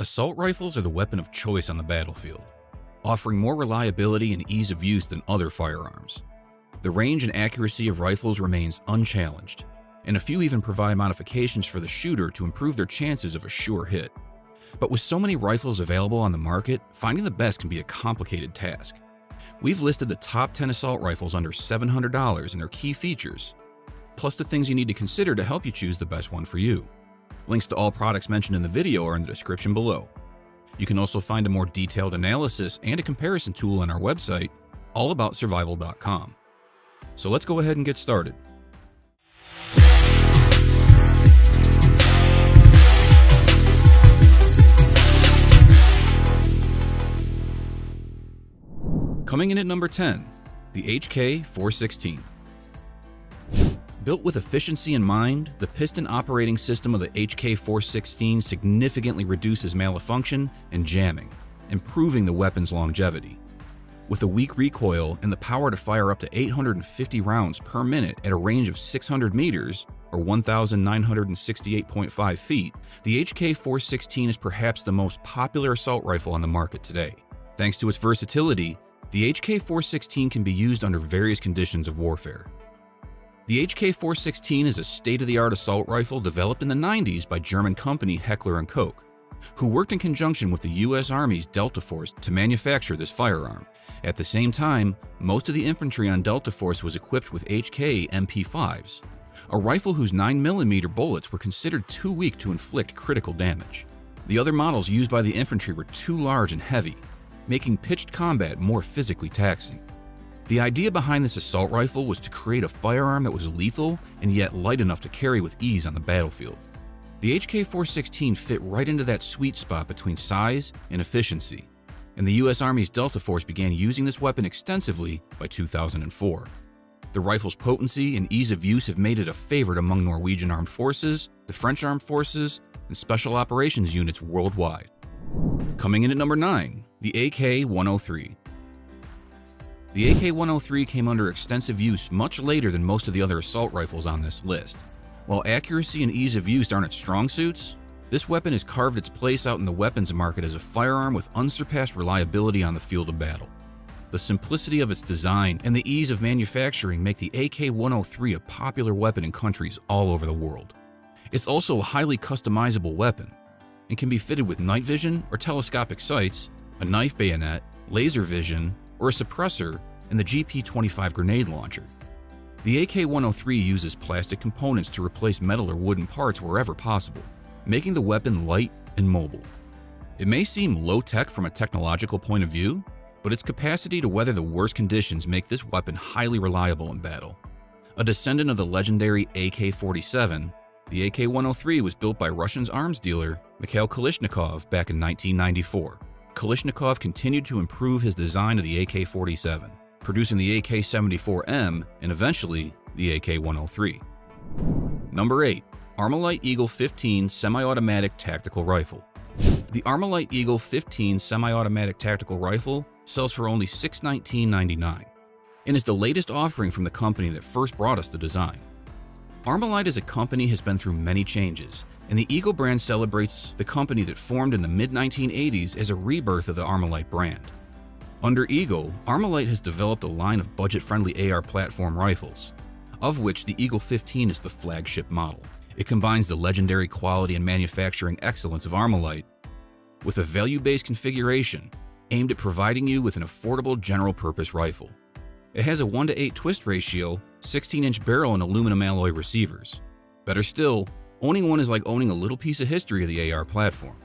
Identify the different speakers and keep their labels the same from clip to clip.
Speaker 1: Assault rifles are the weapon of choice on the battlefield, offering more reliability and ease of use than other firearms. The range and accuracy of rifles remains unchallenged, and a few even provide modifications for the shooter to improve their chances of a sure hit. But with so many rifles available on the market, finding the best can be a complicated task. We've listed the top 10 assault rifles under $700 and their key features, plus the things you need to consider to help you choose the best one for you. Links to all products mentioned in the video are in the description below. You can also find a more detailed analysis and a comparison tool on our website, allaboutsurvival.com. So let's go ahead and get started. Coming in at number 10, the HK416. Built with efficiency in mind, the piston operating system of the HK416 significantly reduces malfunction and jamming, improving the weapon's longevity. With a weak recoil and the power to fire up to 850 rounds per minute at a range of 600 meters, or 1,968.5 feet, the HK416 is perhaps the most popular assault rifle on the market today. Thanks to its versatility, the HK416 can be used under various conditions of warfare. The HK416 is a state-of-the-art assault rifle developed in the 90s by German company Heckler & Koch, who worked in conjunction with the US Army's Delta Force to manufacture this firearm. At the same time, most of the infantry on Delta Force was equipped with HK MP5s, a rifle whose 9mm bullets were considered too weak to inflict critical damage. The other models used by the infantry were too large and heavy, making pitched combat more physically taxing. The idea behind this assault rifle was to create a firearm that was lethal and yet light enough to carry with ease on the battlefield. The HK416 fit right into that sweet spot between size and efficiency, and the US Army's Delta Force began using this weapon extensively by 2004. The rifle's potency and ease of use have made it a favorite among Norwegian armed forces, the French armed forces, and special operations units worldwide. Coming in at number 9, the AK-103. The AK-103 came under extensive use much later than most of the other assault rifles on this list. While accuracy and ease of use aren't its strong suits, this weapon has carved its place out in the weapons market as a firearm with unsurpassed reliability on the field of battle. The simplicity of its design and the ease of manufacturing make the AK-103 a popular weapon in countries all over the world. It's also a highly customizable weapon, and can be fitted with night vision or telescopic sights, a knife bayonet, laser vision, or a suppressor, and the GP-25 grenade launcher. The AK-103 uses plastic components to replace metal or wooden parts wherever possible, making the weapon light and mobile. It may seem low-tech from a technological point of view, but its capacity to weather the worst conditions make this weapon highly reliable in battle. A descendant of the legendary AK-47, the AK-103 was built by Russian's arms dealer Mikhail Kalashnikov back in 1994. Kalashnikov continued to improve his design of the AK-47, producing the AK-74M and eventually the AK-103. Number 8. Armalite Eagle 15 Semi-Automatic Tactical Rifle The Armalite Eagle 15 Semi-Automatic Tactical Rifle sells for only $619.99 and is the latest offering from the company that first brought us the design. Armalite as a company has been through many changes, and the Eagle brand celebrates the company that formed in the mid-1980s as a rebirth of the Armalite brand. Under Eagle, Armalite has developed a line of budget-friendly AR platform rifles, of which the Eagle 15 is the flagship model. It combines the legendary quality and manufacturing excellence of Armalite with a value-based configuration aimed at providing you with an affordable general-purpose rifle. It has a 1 to 8 twist ratio 16-inch barrel and aluminum alloy receivers. Better still, owning one is like owning a little piece of history of the AR platform.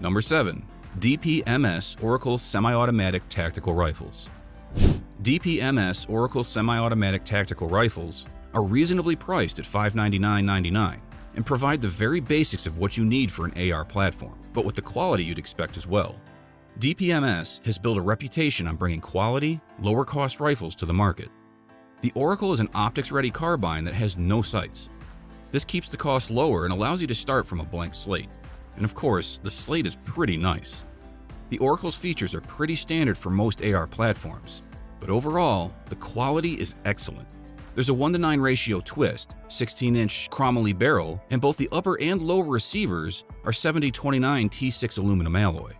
Speaker 1: Number 7. DPMS Oracle Semi-Automatic Tactical Rifles DPMS Oracle Semi-Automatic Tactical Rifles are reasonably priced at $599.99 and provide the very basics of what you need for an AR platform, but with the quality you'd expect as well. DPMS has built a reputation on bringing quality, lower-cost rifles to the market. The Oracle is an optics-ready carbine that has no sights. This keeps the cost lower and allows you to start from a blank slate. And of course, the slate is pretty nice. The Oracle's features are pretty standard for most AR platforms, but overall, the quality is excellent. There's a 1 to 9 ratio twist, 16 inch chromoly barrel, and both the upper and lower receivers are 7029 T6 aluminum alloy.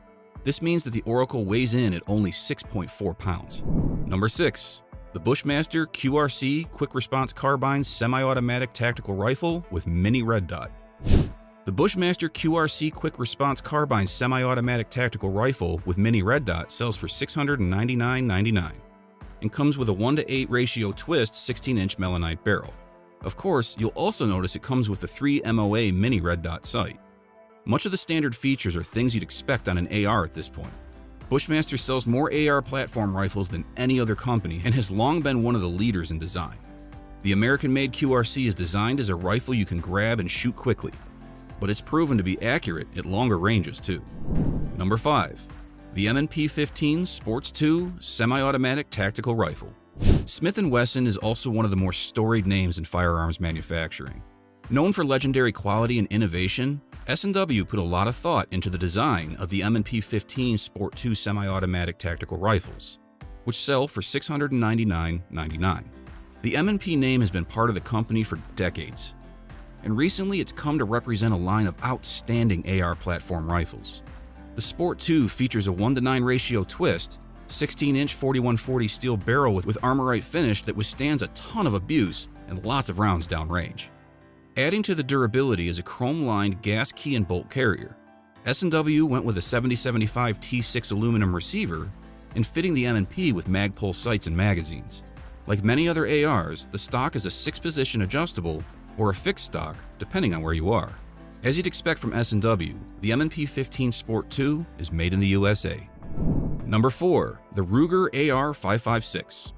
Speaker 1: This means that the Oracle weighs in at only 6.4 pounds. Number 6. The Bushmaster QRC Quick Response Carbine Semi-Automatic Tactical Rifle with Mini Red Dot. The Bushmaster QRC Quick Response Carbine Semi-Automatic Tactical Rifle with Mini Red Dot sells for $699.99 and comes with a 1 to 8 ratio twist 16-inch melonite barrel. Of course, you'll also notice it comes with a 3 MOA Mini Red Dot sight. Much of the standard features are things you'd expect on an AR at this point. Bushmaster sells more AR platform rifles than any other company and has long been one of the leaders in design. The American-made QRC is designed as a rifle you can grab and shoot quickly, but it's proven to be accurate at longer ranges too. Number 5. The M&P 15 Sports 2 Semi-Automatic Tactical Rifle. Smith & Wesson is also one of the more storied names in firearms manufacturing. Known for legendary quality and innovation, S&W put a lot of thought into the design of the M&P 15 Sport II semi-automatic tactical rifles, which sell for $699.99. The M&P name has been part of the company for decades, and recently it's come to represent a line of outstanding AR platform rifles. The Sport II features a 1 to 9 ratio twist, 16-inch 4140 steel barrel with, with Armornite finish that withstands a ton of abuse and lots of rounds downrange. Adding to the durability is a chrome-lined gas key and bolt carrier. S&W went with a 7075 T6 aluminum receiver and fitting the M&P with Magpul sights and magazines. Like many other ARs, the stock is a 6-position adjustable or a fixed stock, depending on where you are. As you'd expect from S&W, the M&P 15 Sport 2 is made in the USA. Number 4. The Ruger AR556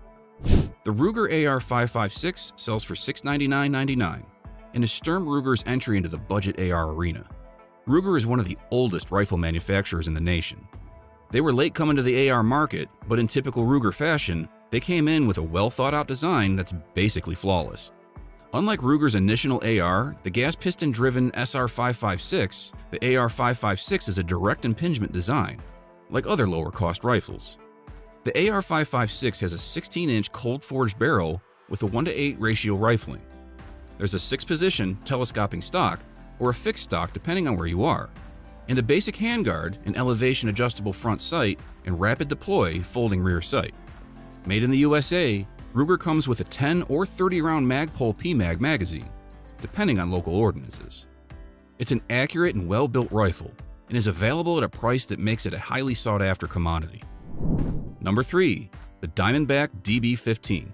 Speaker 1: The Ruger AR556 sells for $699.99 and is Sturm Ruger's entry into the budget AR arena. Ruger is one of the oldest rifle manufacturers in the nation. They were late coming to the AR market, but in typical Ruger fashion, they came in with a well thought out design that's basically flawless. Unlike Ruger's initial AR, the gas piston driven SR556, the AR556 is a direct impingement design, like other lower cost rifles. The AR556 has a 16 inch cold forged barrel with a 1 to 8 ratio rifling. There's a 6 position telescoping stock or a fixed stock depending on where you are, and a basic handguard, an elevation adjustable front sight, and rapid deploy folding rear sight. Made in the USA, Ruger comes with a 10 or 30 round Magpul PMAG magazine, depending on local ordinances. It's an accurate and well built rifle and is available at a price that makes it a highly sought after commodity. Number 3. The Diamondback DB15.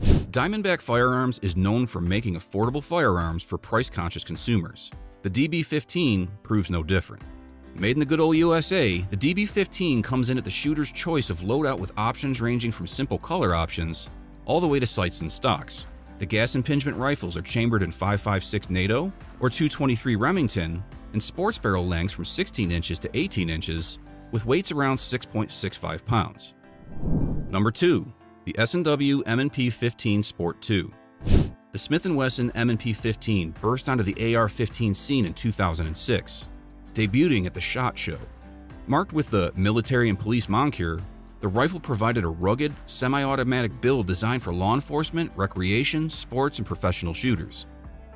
Speaker 1: Diamondback Firearms is known for making affordable firearms for price conscious consumers. The DB15 proves no different. Made in the good old USA, the DB15 comes in at the shooter's choice of loadout with options ranging from simple color options all the way to sights and stocks. The gas impingement rifles are chambered in 5.56 NATO or 223 Remington and sports barrel lengths from 16 inches to 18 inches with weights around 6.65 pounds. Number 2. The S&W M&P 15 Sport 2. The Smith & Wesson M&P 15 burst onto the AR-15 scene in 2006, debuting at the SHOT Show. Marked with the military and police moncure, the rifle provided a rugged, semi-automatic build designed for law enforcement, recreation, sports, and professional shooters.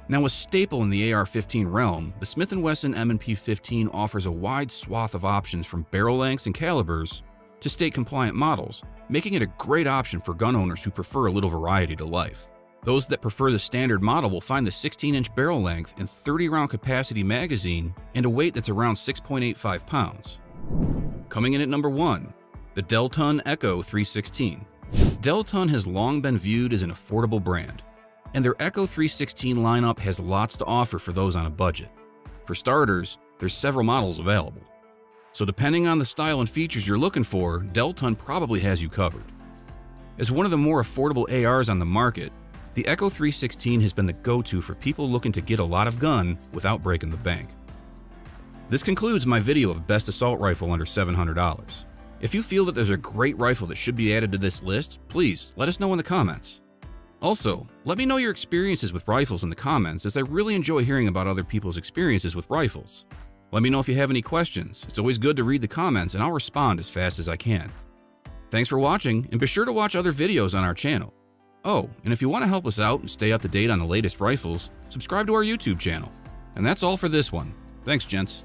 Speaker 1: Now a staple in the AR-15 realm, the Smith & Wesson M&P 15 offers a wide swath of options from barrel lengths and calibers to state-compliant models, making it a great option for gun owners who prefer a little variety to life. Those that prefer the standard model will find the 16-inch barrel length and 30-round capacity magazine and a weight that's around 6.85 pounds. Coming in at number 1, the Del-Ton Echo 316. Del-Ton has long been viewed as an affordable brand, and their Echo 316 lineup has lots to offer for those on a budget. For starters, there's several models available. So depending on the style and features you're looking for, Del-Ton probably has you covered. As one of the more affordable ARs on the market, the Echo 316 has been the go-to for people looking to get a lot of gun without breaking the bank. This concludes my video of best assault rifle under $700. If you feel that there's a great rifle that should be added to this list, please let us know in the comments. Also, let me know your experiences with rifles in the comments as I really enjoy hearing about other people's experiences with rifles. Let me know if you have any questions. It's always good to read the comments and I'll respond as fast as I can. Thanks for watching and be sure to watch other videos on our channel. Oh, and if you want to help us out and stay up to date on the latest rifles, subscribe to our YouTube channel. And that's all for this one. Thanks, gents.